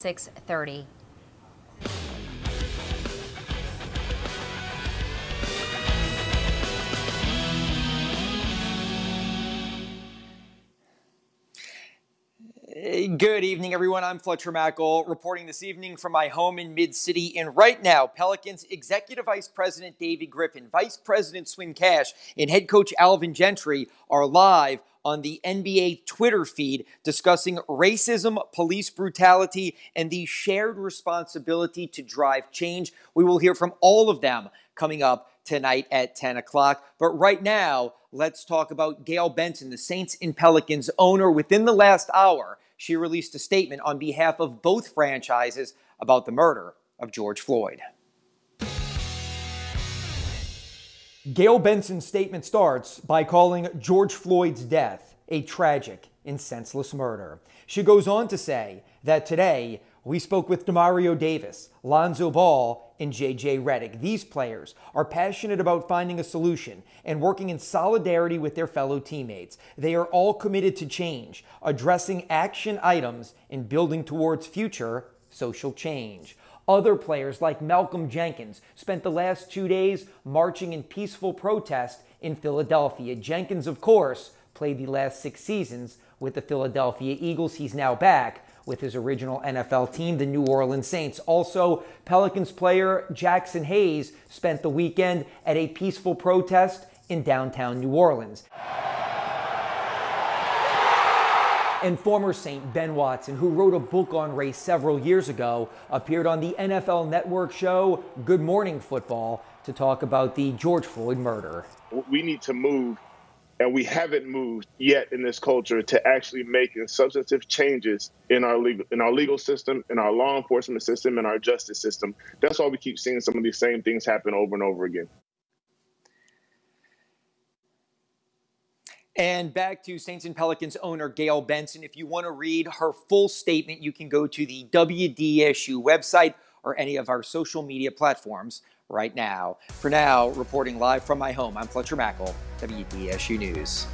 630. Good evening, everyone. I'm Fletcher Mackel reporting this evening from my home in Mid City. And right now, Pelicans Executive Vice President David Griffin, Vice President Swin Cash, and head coach Alvin Gentry are live on the NBA Twitter feed discussing racism, police brutality, and the shared responsibility to drive change. We will hear from all of them coming up tonight at 10 o'clock. But right now, let's talk about Gayle Benson, the Saints and Pelicans owner. Within the last hour, she released a statement on behalf of both franchises about the murder of George Floyd. Gayle Benson's statement starts by calling George Floyd's death a tragic and senseless murder. She goes on to say that today we spoke with Demario Davis, Lonzo Ball, and JJ Redick. These players are passionate about finding a solution and working in solidarity with their fellow teammates. They are all committed to change, addressing action items, and building towards future social change. Other players like Malcolm Jenkins spent the last two days marching in peaceful protest in Philadelphia. Jenkins, of course, played the last six seasons with the Philadelphia Eagles. He's now back with his original NFL team, the New Orleans Saints. Also, Pelicans player Jaxson Hayes spent the weekend at a peaceful protest in downtown New Orleans. And former Saint Ben Watson, who wrote a book on race several years ago, appeared on the NFL Network show Good Morning Football to talk about the George Floyd murder. We need to move and we haven't moved yet in this culture to actually making substantive changes in our legal in our legal system, in our law enforcement system, in our justice system. That's why we keep seeing some of these same things happen over and over again. And back to Saints and Pelicans owner Gayle Benson. If you want to read her full statement, you can go to the WDSU website or any of our social media platforms right now. For now, reporting live from my home, I'm Fletcher Mackel, WDSU News.